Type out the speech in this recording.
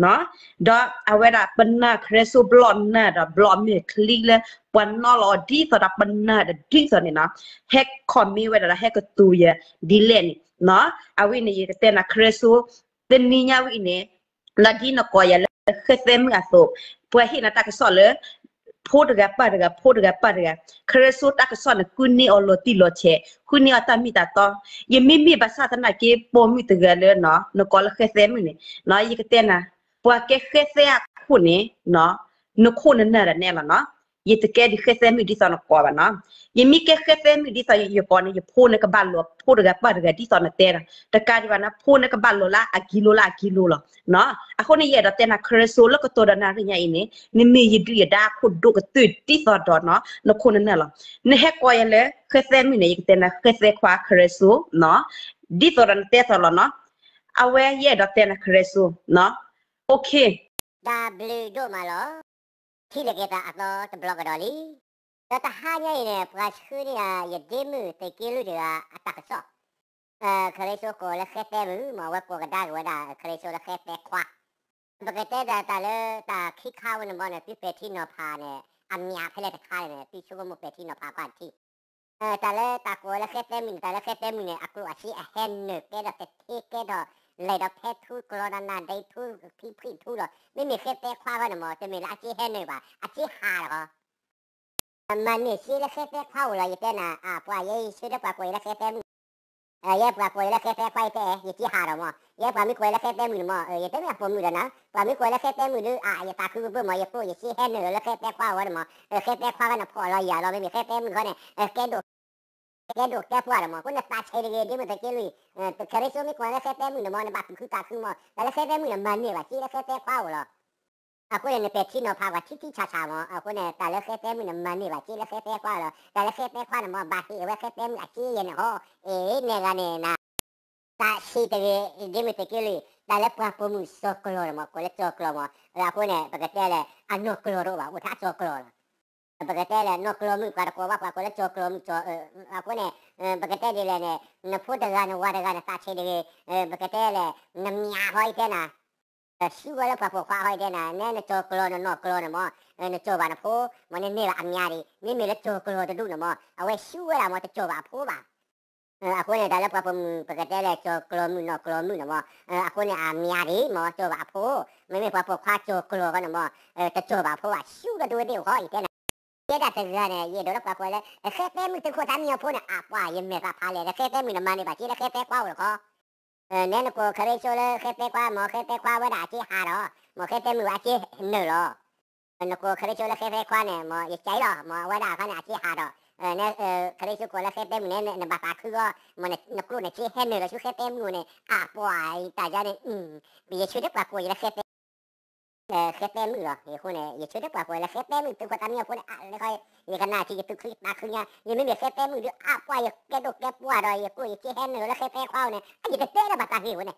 เนาะดอเอาเวลาเป็นหน้าเครซูบลอนน่ะดอบลอนเนี่ยคลิกเลยวันนอรอดีสำหรับเป็นหน้าดดีสำเนี่ยนะแฮกคอมมีเวลาแฮกกตัวยยดีเลนเนาะเอาวินี่เต้นเครซูเต้นนี่ยาวินี่ลาดีนกอยาเลยเคเซมงาโซเพื่อให้นาตากสอนเลยพูดกับปาดกับพูดกับปาดกับครสูตักสอนคุณนี่อลติลเชคุณนี่อตามีตาตอยังไม่มีภาษาทนาเก็บปมีตัวเลยเนาะนกอลเคเซมนี่เนาะยี่กเต้นะပွားကဲခဲဆဲခုနေနော်နခုနနရနဲ့လာနော်ယတကဲဒီခဲဆဲမိဒီစနကောပါနော်ယမိကဲခဲဆဲမိဒီစယကောနေယဖိုးနကဘလောဖိုးရကပါရကဒီစနတဲရတကာဒီဝနာဖိုးနကဘလောလာအကီလိုလာအကီလိုလာနော်အခုနေရတဲ့နာခရဆိုလကတော်ဒနာရညာအင်းနိမေယဒီယဒါခုဒုကတွေ့တိစတော်နော်နခုနနလာနဟကောယလေခဲဆဲမိနေယတဲ့နာခဲဆဲခွာခရဆိုနော်ဒီစရန်တဲစလနော်အဝဲရတဲ့နာခရဆိုနော်โอเคดาบลูดมาลอที่เลกตาอัตโนตบล็อกดอลีแต่ถ้าเนี่ยเนี่ยประชาชนเนี่ยยดมือตะกิลเดืออัตตะกซอกเอ่อครชโก็เละแคเตมือมาว่ากลัวกระดาษว่าดาครชโกและแคเตควัาปกติแต่แต่เลแต่คิดข้าวัน่บอลเนี่ยที่เปที่นอพาเนี่ยอันยาเพลิดเพลินเนี่ยที่ช่บงมุเปที่นอพากันที่เออแต่ละตากัวและแค่เต็มแต่ละแค่เต็มเนี่ยอากูอาชีพแห็นหนึ่งแก่ดเศรษฐีแกิดเลยเราแพ้ทุกโควินั่นได้ทุกพี่พี่ทุกเลยไม่มีใครแต่ควากันหมอจะมีอาชีพแห่งหนึ่งว่าอาชีพหาหรอมันนี่ชีวิตแค่แต่เข้าเลยเแต่น่ะอ่าปล่อยยีชีวิตปล่อยไปแล้วแค่แต่เออเย่ปล่อยไปแล้วแค่แต่ควายแต่ยี่ชีหาหรอหมอเย่ปล่อยไม่ควายแล้วแคแต่มือหมอเออยี่แต่ไม่ผมมือแล้วนะปล่อยไม่ควายแล้วแคแต่มือหรออ่าอย่าตาคือเบื่อหมอยี่ฟูยี่ชีแห่งหนึ่งแล้วแค่แต่ข้ากันหมอเออแค่แต่ควากันหมอพอเราอย่าเราไม่มี็ค่แต่มือเเนี่ยเออแกดูကယ်တော့ကဲပွားရမကိုနဲ့တာချေရေဒီမတကယ်လို့တခရီးစုံကိုလည်းဆက်တယ်မင်းမနဲ့ဘာကူတာကူမလည်းဆက်တယ်မင်းမနဲ့ပါချီလည်းဆက်တယ်ပါလို့အခုလည်းပဲချီနော်ဖာကချီချီချာချာမအခုနဲ့တာလည်းဆက်တယ်မင်းမနဲ့ပါချီလည်းဆက်တယ်ပါလို့တာလည်းဆက်တယ်ပါမဘာဟိဝဆက်တယ်မချီရနေဟောအေးနေကနေနာတာရှိတယ်ဒီမတကယ်လို့ဒါလည်းပွားပုံမှုစောကလောမကိုလည်းစောကလောမအခုနဲ့ပကတဲ့လည်းအနောကလောတော့ပါဥထားစောကလောလား bagatele no klomu kar ko wa ko le choklomu cho akone bagatele le ne na photo ga ne wa ga ne ta che de bagatele na mya hoi te na shi wa le pa ko kwa hoi te na ne ne choklo no no klo ne mo ne cho ba na pho mo ne ne la amya ri ne me le choklo de du ne mo a we shi wa la mo te cho ba pho ba အခုနဲ့ဒါလည်းပပပကတဲ့လေကျော်ကလုံးနော်ကလုံးနော်အခုနဲ့အမြရီမောကျော်ပါဖို့မင်းမပပခွာကျော်ကလုံးကနော်တကျော်ပါဖို့ကရှုကတွေ့တဲ့ဟောဤတဲ့ดาเป็นเนี่ยเดี๋ยวเราก็คุยเลยเขฟเมืงถึงคนทำมียพูดนี่ยอ้าวยิ้มแบบพาเลยเขฟเมึงนมาในบัตรที่เขฟกว่าหรอกเออเนี่ยนกกูเคยชวเลยเขฟกว่าหมอเขฟกว่าว่าดาที่หาหรอหมอเขฟมึงว่าที่หนึ่งหรอนอกกูเคยชวเลยเขฟกว่าเนี่ยหมอยิดใจหรอหมอว่าด่าเขาเนี่ยที่หาหรอเออเนี่ยเออเคยชวกูเลยเข็มึงเนี่ยนบัตรคือก็ามอเนีกยนกูเนี่ยที่หนึ่งหรอชวเข็มึงเนี่ยอ้าวแตาจันเนี่ยอืมมีชวดีกว่ากูยิ่งเขฟ呃，黑白木哦，以后呢也确实管不了。黑白木都和他们要分来啊，那个那个那几个都可以拿去呀。你为那个黑白木就啊，不管也干都干不管着，也过也接黑木了，黑白花呢，它也得带了大它留呢。